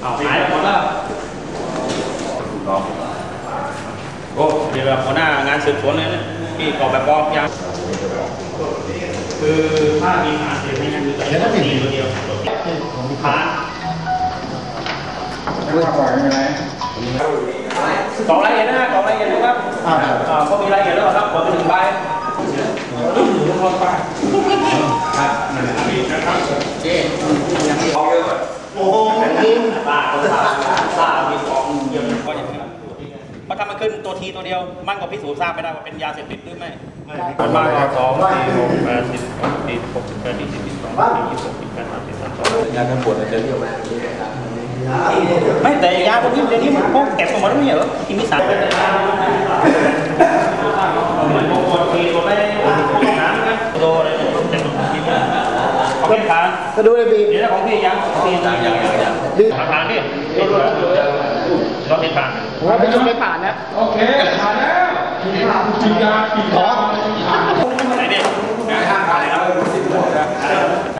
เอาหายหมดแล้วโอ้เดี๋ยวแบบหัวหน้างานสืบสวนเลยนะพี่กอบแบบบอกยังคือถ้ามีหาเสียงให้ยังมีแต่ยังมีตัวเดียวผ่านไม่ทำบ่อยไม่เป็นไรกล่องรายละเอียดนะก่องรายละเอียดนะครับอ่าอ่าก็มีรายละเอียดแล้วครับผมไปถึงใบ โอ้โหป้าป้าป้ามีของเยอะก็อย่างนี้เพราะถ้ามันขึ้นตัวทีตัวเดียว มันก็พิสูจน์ทราบไม่ได้ว่าเป็นยาเสพติดหรือไม่มันมากกว่าสองสี่หกแปดสิบสี่หกสิบแปดสิบสิบสองยี่สิบหกยี่แปดสามสิบสามสองยากันปวดมันจะเรียกว่าไม่แต่ยาพวกนี้เดี๋ยวนี้มันพวกเก็บออกมาแล้วไม่เหรอที่มีสารเหมือนพวกคนทีตัวไม่ได้พวกน้ำนะโดอะไรแต่ตัวทีมเขาเป็นทางก็ดูเลยบีเดี๋ยวของพี่ยังพี่ยังยังยังยังดื้อทางนี่รถรถรถที่ทางผมว่าเป็นชุดไม่ผ่านนะโอเคผ่านแล้วกินยากี่ขอข